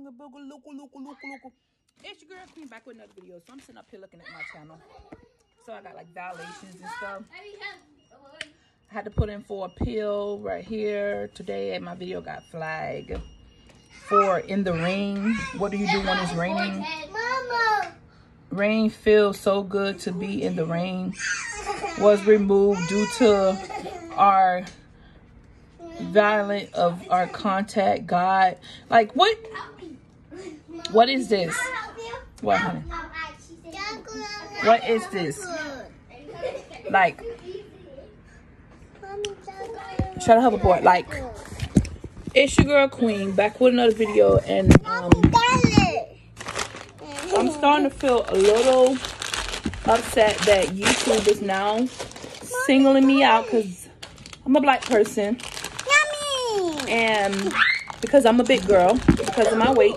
Bunga booga looka looka looka looka. It's your girl Queen back with another video. So I'm sitting up here looking at my channel. So I got like violations and stuff. I had to put in for a pill right here today and my video got flagged for in the rain. What do you do when it's raining? Rain feels so good to be in the rain was removed due to our violent of our contact God. Like what what is this? What honey? What is this? Like shut up hoverboard. Like it's your girl Queen back with another video and um I'm starting to feel a little upset that YouTube is now singling me out because I'm a black person and because I'm a big girl because of my weight.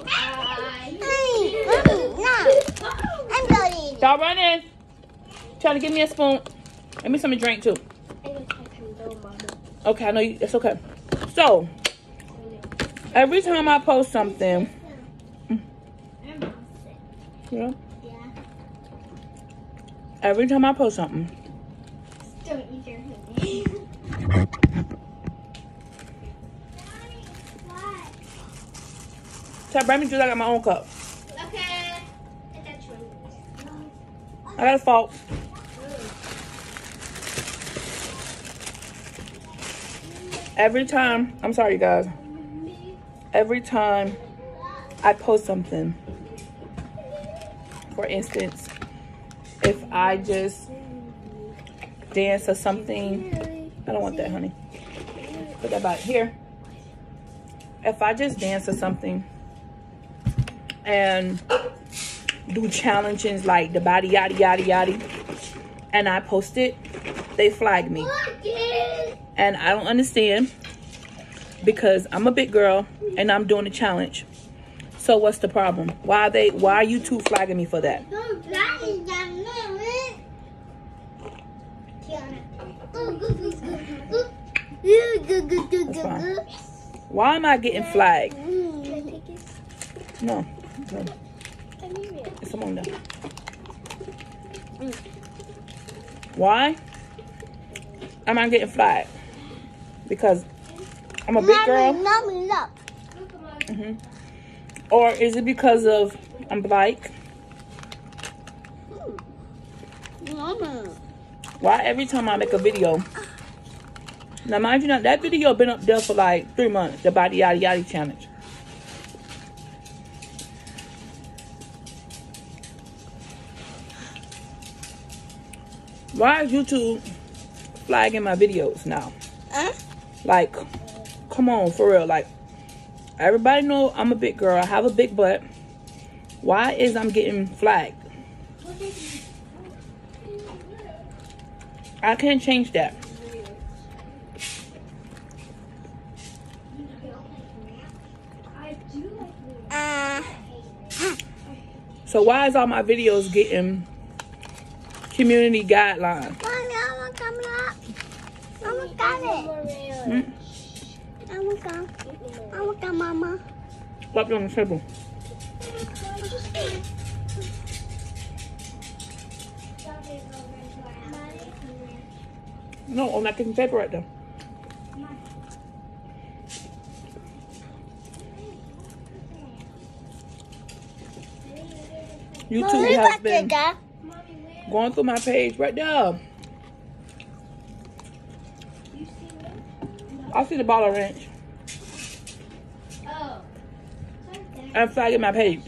Stop running. Trying to give me a spoon. Give me something to drink too. Okay, I know you. It's okay. So every time I post something, yeah. every time I post something, Don't eat your food. Why? tell bring me juice. I got my own cup. I got a fault. Every time, I'm sorry, guys. Every time I post something, for instance, if I just dance or something, I don't want that, honey. Put that back here. If I just dance or something and do challenges like the body yada yada yada and I post it, they flag me. And I don't understand because I'm a big girl and I'm doing a challenge. So what's the problem? Why are they why are you two flagging me for that? Why am I getting flagged? No. no. It's on now. Why am I getting flagged? Because I'm a big girl? Mommy, look. Mm hmm Or is it because of I'm black? Why every time I make a video? Now mind you, not that video been up there for like three months. The body yada yada challenge. Why is YouTube flagging my videos now? Huh? Like, come on, for real. Like, everybody know I'm a big girl. I have a big butt. Why is I'm getting flagged? I can't change that. Uh, So why is all my videos getting community guidelines? Mommy, I want to come up. I want to come it. I want to come. I want to come, Mama. Flop it on the table. No, on that kitchen paper right there. YouTube has been going through my page right there. I see the ball wrench and flagging my page.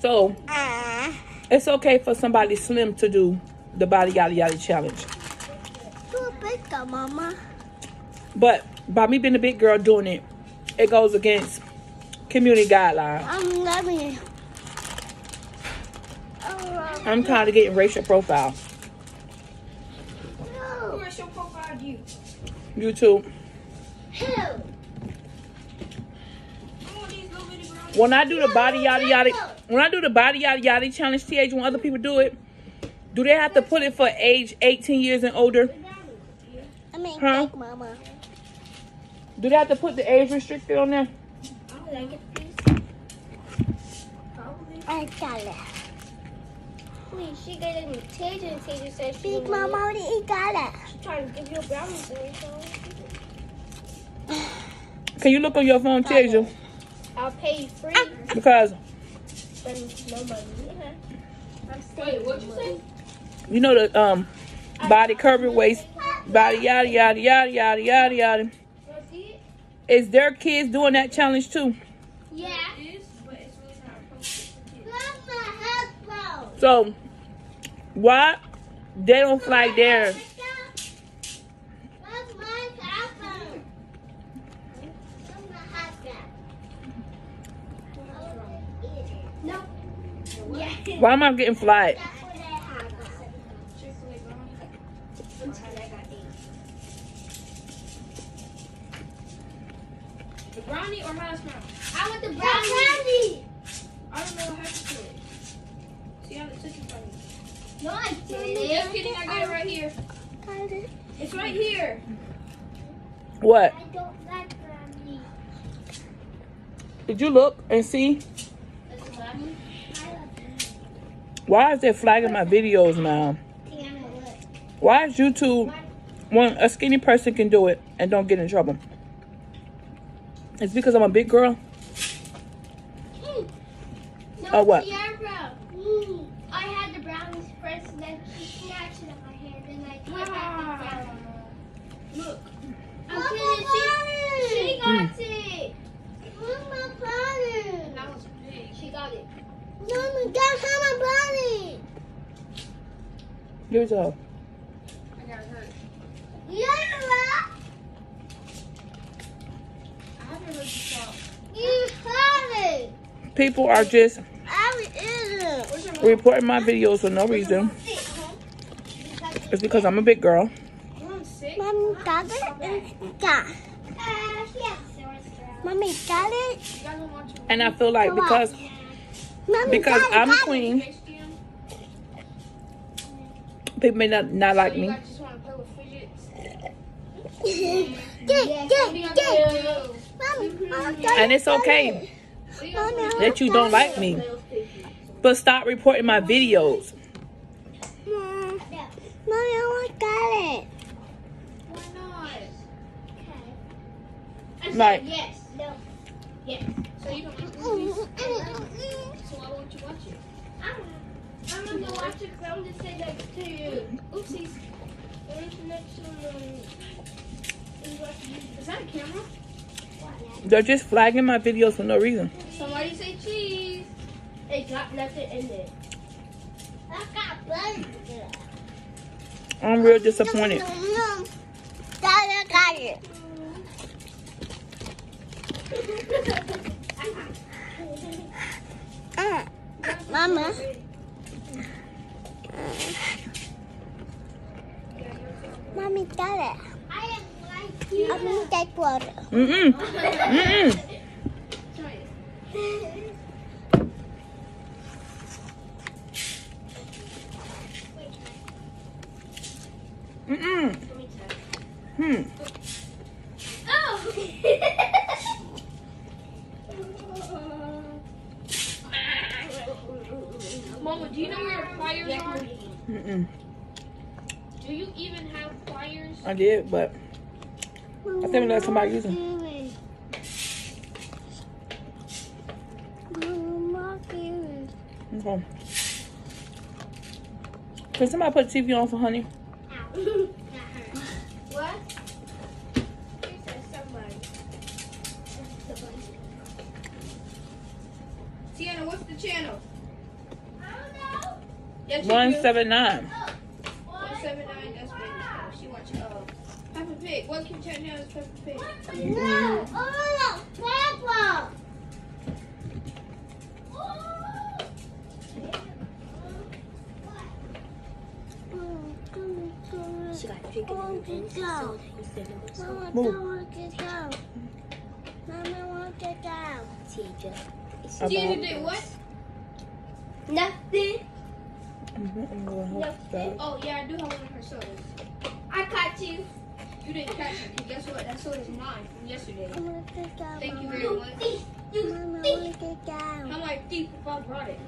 So Uh, it's okay for somebody slim to do the body yada yada challenge. too big, Mama. But by me being a big girl doing it, it goes against community guidelines. I'm loving it. I'm tired of getting racial profile. no. YouTube. Who? When I do the body yada yada, when I do the body yada yada challenge, th when other people do it, Do they have to put it for age 18 years and older? I mean, Huh? cake, Mama. Do they have to put the age restricted on there? I got it. Wait, she got a Tasia and Tasia said she Big Mama already got it. She's trying to give you a brownie so Can you look on your phone, Tasia? I'll pay you free. Because Spend no money. I'm. Wait, what you say? you know the um body curvy waist, body yada yada yada yada yada yada. Is their kids doing that challenge too? Yeah. It is, but it's really not appropriate. Mama, help me. So why they don't flag theirs? Where's my apple? Where's my apple? No. Yeah. Why am I getting flagged? That's what I have. Chick-fil-A brownie. Until I got eight. The brownie or how it smells? I want the brownie. Brownie. I don't know what happened to it. See how it took it from me. No, I Just didn't. Just kidding, I got it right here. Got it. It's right here. What? I don't like brownie. Did you look and see? That's brownie. Why is they flagging my videos now? Why is YouTube when a skinny person can do it and don't get in trouble? It's because I'm a big girl. No, Oh, what? Tiara. Mm. I had the brownies first, and then she snatched it out my hand, and I put it back down. Look. Mama. She, she brownie. got it. Mama, brownie. That was big. She got it. Mama, get my brownie. Give it to her. I got hurt. Yeah. I haven't heard you talk. You had it. People are just I eat it. Where's your mom? reporting my videos for no reason. It's because I'm a big girl. Mommy got it. Mommy got it. You guys don't want to And I feel like because because I'm a queen, people may not, not like me. guys just want to play with fidgets? Get, What get, do you get. do? Mommy, Mommy got And it's okay it. What do you guys Mommy, want that you don't like me. But stop reporting my videos. Mom, Mommy, I got it. Why not? I said Like- yes. No. Yes. So you don't like movies? So why won't you watch it? I'm not gonna watch it because I'm just saying that to you. Oopsies. Where's the next one? Um, Is that a camera? They're just flagging my videos for no reason. Somebody say cheese. It got nothing in it. I got blood. I'm real disappointed. Got it, got it. Uh, Mama. Mommy got it. I am like I'm gonna take water. Mm-mm. Mm-mm. Mm-mm. Hmm. Mama, do you know where your pliers are? Mm-mm. Do you even have pliers? I did, but I think let somebody use them. Mama, give it. Okay. Can somebody put the TV on for honey? what? He said somebody. Tiana, what's the channel? I don't know. Yes, you do. 179, Pig. What can channel is Peppa Pig? No, oh no, Peppa. She got pig Mama, go. Mama, Move. don't want to go. Mama, want to go. Teacher. Okay. Tiana did what? Nothing. Oh yeah, I do have one of her sodas. I caught you. You didn't catch it. And guess what? That soda's mine from yesterday. Thank you very much. I'm like thief if I brought it.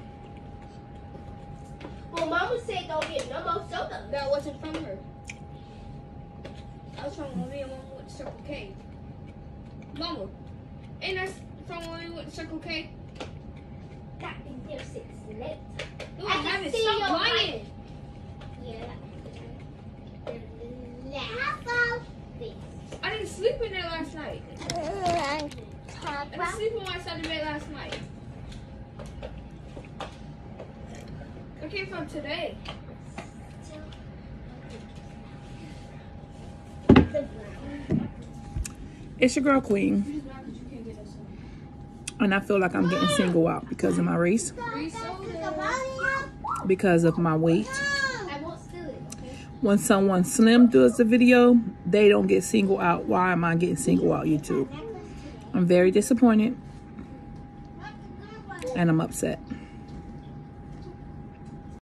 Well, Mama said don't get no more soda. That wasn't from her. That was from when me and Mama went to Circle K. Mama, ain't that from when we went to Circle K? Got in there six left. No, I can haven't. see Stop your lying. Yeah. Last this. I didn't sleep in there last night. I didn't Papa. sleep on my side of the bed last night. I came from today. It's your girl Queen, You just mad 'cause you can't get us some. and I feel like I'm getting single out because of my race, because of my weight. I won't steal it, okay? When someone slim does the video, they don't get single out. Why am I getting single out YouTube? I'm very disappointed and I'm upset.